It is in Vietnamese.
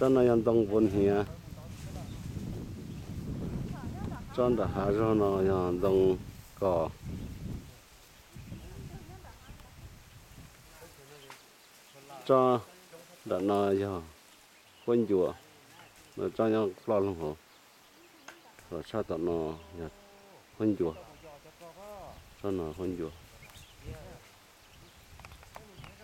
cho nó yên đông vốn hìa cho nó hạ cho nó yên đông cỏ cho đã nó giờ quân chùa nó cho nhau lo lông hồ rồi sao tận nó nhà quân chùa cho nó quân chùa